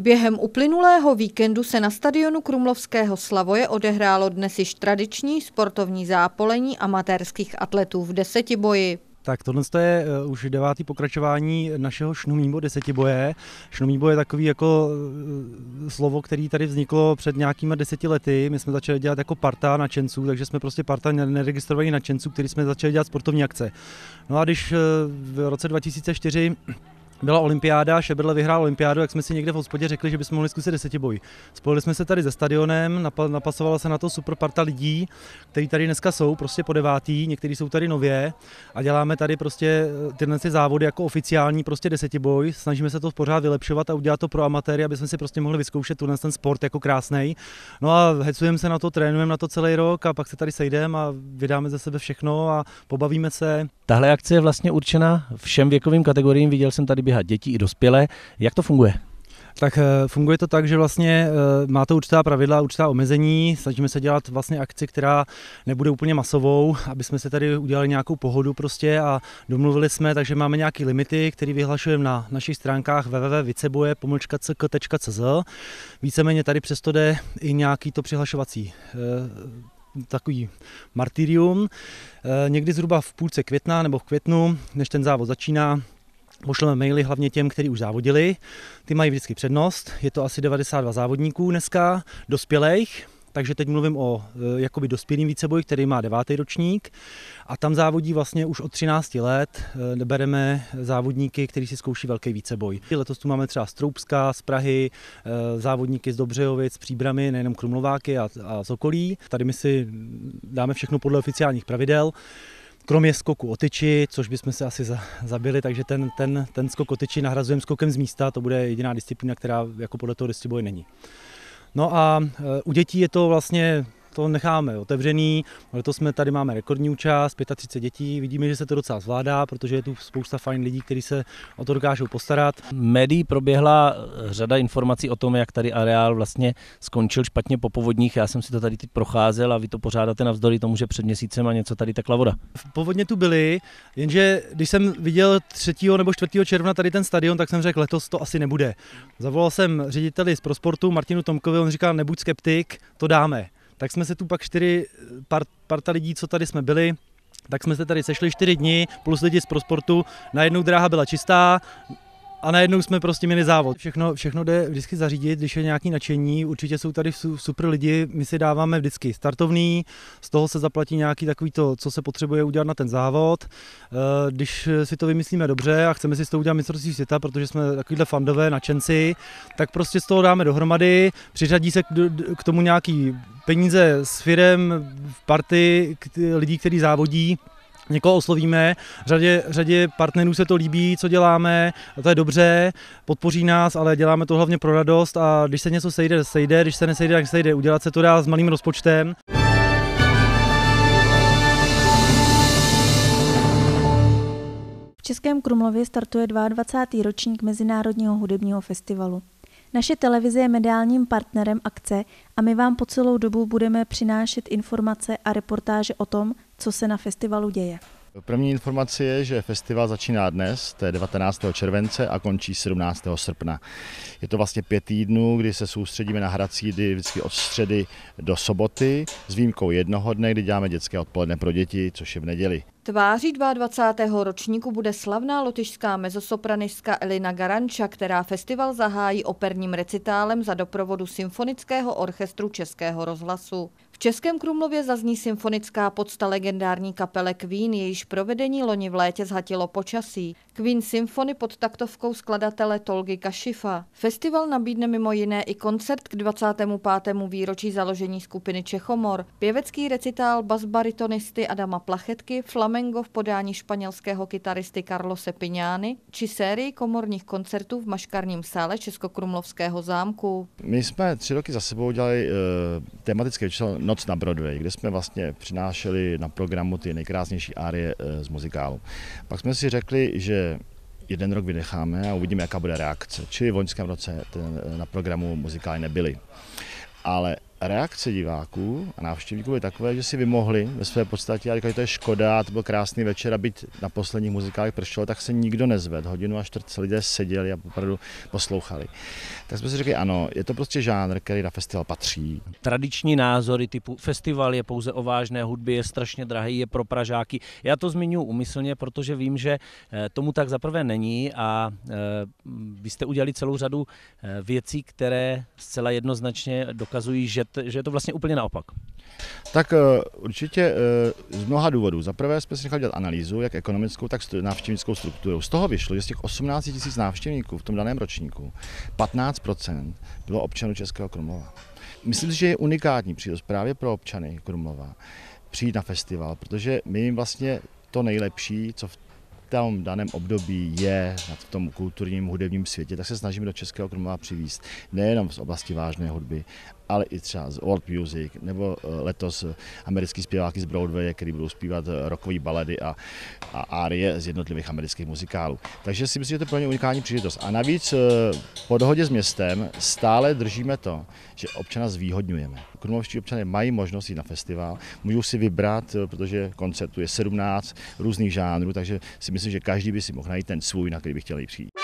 Během uplynulého víkendu se na stadionu Krumlovského Slavoje odehrálo dnes již tradiční sportovní zápolení amatérských atletů v desetiboji. Tak tohle je uh, už devátý pokračování našeho šnumíbo desetiboje. Šnumíbo je takový jako uh, slovo, který tady vzniklo před nějakými deseti lety. My jsme začali dělat jako parta nadšenců, takže jsme prostě parta neregistrovaných nadšenců, který jsme začali dělat sportovní akce. No a když uh, v roce 2004 byla olympiáda, Šebrle vyhrál olympiádu, jak jsme si někde v hospodě řekli, že bychom mohli zkusit desetiboj. Spojili jsme se tady se stadionem, napasovala se na to super parta lidí, kteří tady dneska jsou, prostě po devátý, někteří jsou tady nově a děláme tady prostě eh, tyhle závody jako oficiální prostě desetiboj. Snažíme se to pořád vylepšovat a udělat to pro amatéry, aby jsme si prostě mohli vyzkoušet tenhle ten sport jako krásný. No a hecujeme se na to, trénujeme na to celý rok a pak se tady sejdeme a vydáme ze sebe všechno a pobavíme se. Tahle akce je vlastně určena všem věkovým kategoriím. Viděl jsem tady běhat děti i dospělé. Jak to funguje? Tak eh, funguje to tak, že vlastně eh, má to určitá pravidla, určitá omezení. Snažíme se dělat vlastně akci, která nebude úplně masovou, aby jsme se tady udělali nějakou pohodu prostě a domluvili jsme, takže máme nějaké limity, které vyhlašujeme na našich stránkách www.viceboje.cz. Víceméně tady přesto jde i nějaký to přihlašovací eh, takový martyrium. Někdy zhruba v půlce května nebo v květnu, než ten závod začíná, Pošleme maily hlavně těm, kteří už závodili. Ty mají vždycky přednost. Je to asi 92 závodníků dneska, dospělých, takže teď mluvím o e, jakoby dospělým víceboj, který má devátý ročník a tam závodí vlastně už od 13 let, e, bereme závodníky, kteří si zkouší velký víceboj. Letos tu máme třeba z Troubska, z Prahy, e, závodníky z Dobřejovic, Příbramy, nejenom Krumlováky a, a z okolí. Tady my si dáme všechno podle oficiálních pravidel kromě skoku o tyči, což bychom se asi zabili, takže ten, ten, ten skok o tyči nahrazujeme skokem z místa, to bude jediná disciplína, která jako podle toho distribuje není. No a e, u dětí je to vlastně to necháme otevřený. Letos jsme tady máme rekordní účast, 35 dětí, vidíme, že se to docela zvládá, protože je tu spousta fajn lidí, kteří se o to dokážou postarat. Médií proběhla řada informací o tom, jak tady areál vlastně skončil špatně po povodních. Já jsem si to tady teď procházel a vy to pořádáte navzdory tomu, že před měsícem a něco tady takla voda. Povodně tu byly, jenže když jsem viděl 3. nebo 4. června tady ten stadion, tak jsem řekl, letos to asi nebude. Zavolal jsem řediteli z Prosportu Martinu Tomkovi, on říkal, nebuď skeptik, to dáme tak jsme se tu pak čtyři part, parta lidí, co tady jsme byli, tak jsme se tady sešli čtyři dny, plus lidi z Prosportu. Najednou dráha byla čistá, a najednou jsme prostě měli závod. Všechno, všechno jde vždycky zařídit, když je nějaký nadšení. Určitě jsou tady super lidi, my si dáváme vždycky startovný, z toho se zaplatí nějaký takový to, co se potřebuje udělat na ten závod. Eh, když si to vymyslíme dobře a chceme si z toho udělat mistrovství světa, protože jsme takovýhle fandové, nadšenci, tak prostě z toho dáme dohromady, přiřadí se k tomu nějaký peníze s firem, v party, lidí, kteří závodí, někoho oslovíme, řadě, řadě partnerů se to líbí, co děláme, to je dobře, podpoří nás, ale děláme to hlavně pro radost a když se něco sejde, sejde, když se nesejde, tak sejde. Udělat se to dá s malým rozpočtem. V Českém Krumlově startuje 22. ročník Mezinárodního hudebního festivalu. Naše televize je mediálním partnerem akce a my vám po celou dobu budeme přinášet informace a reportáže o tom, co se na festivalu děje. První informace je, že festival začíná dnes, to je 19. července a končí 17. srpna. Je to vlastně pět týdnů, kdy se soustředíme na hrací jídy vždycky od středy do soboty, s výjimkou jednoho dne, kdy děláme dětské odpoledne pro děti, což je v neděli. Tváří 22. ročníku bude slavná lotyšská mezosopranistka Elina Garanča, která festival zahájí operním recitálem za doprovodu Symfonického orchestru Českého rozhlasu. Českém Krumlově zazní symfonická podsta legendární kapele Queen, jejíž provedení loni v létě zhatilo počasí. Queen Symfony pod taktovkou skladatele Tolgy Kašifa. Festival nabídne mimo jiné i koncert k 25. výročí založení skupiny Čechomor, pěvecký recitál basbaritonisty Adama Plachetky, flamengo v podání španělského kytaristy Carlose Piňány či sérii komorních koncertů v maškarním sále Českokrumlovského zámku. My jsme tři roky za sebou dělali uh, tematické večer Noc na Broadway, kde jsme vlastně přinášeli na programu ty nejkrásnější árie uh, z muzikálu. Pak jsme si řekli, že jeden rok vynecháme a uvidíme, jaká bude reakce. Čili v loňském roce ten, na programu muzikály nebyly. Ale reakce diváků a návštěvníků je takové, že si vymohli ve své podstatě a říkali, to je škoda, to byl krásný večer a být na posledních muzikálech pršelo, tak se nikdo nezved. Hodinu a čtvrt lidé seděli a opravdu poslouchali. Tak jsme si řekli, ano, je to prostě žánr, který na festival patří. Tradiční názory typu festival je pouze o vážné hudbě, je strašně drahý, je pro Pražáky. Já to zmiňuji umyslně, protože vím, že eh, tomu tak zaprvé není a eh, vy jste udělali celou řadu eh, věcí, které zcela jednoznačně dokazují, že že je to vlastně úplně naopak. Tak určitě z mnoha důvodů. Za prvé jsme si nechali dělat analýzu, jak ekonomickou, tak návštěvnickou strukturu. Z toho vyšlo, že z těch 18 000 návštěvníků v tom daném ročníku 15% bylo občanů Českého Krumlova. Myslím si, že je unikátní příležitost právě pro občany Krumlova přijít na festival, protože my jim vlastně to nejlepší, co v tom daném období je v tom kulturním hudebním světě, tak se snažíme do Českého Krumlova přivíst nejenom z oblasti vážné hudby, ale i třeba z world music, nebo eh, letos americký zpěváky z Broadway, který budou zpívat eh, rockové balady a, a árie z jednotlivých amerických muzikálů. Takže si myslím, že to je pro ně unikální příležitost. A navíc eh, po dohodě s městem stále držíme to, že občana zvýhodňujeme. Krumlovští občané mají možnost jít na festival, můžou si vybrat, protože koncertu je 17 různých žánrů, takže si myslím, že každý by si mohl najít ten svůj, na který by chtěl přijít.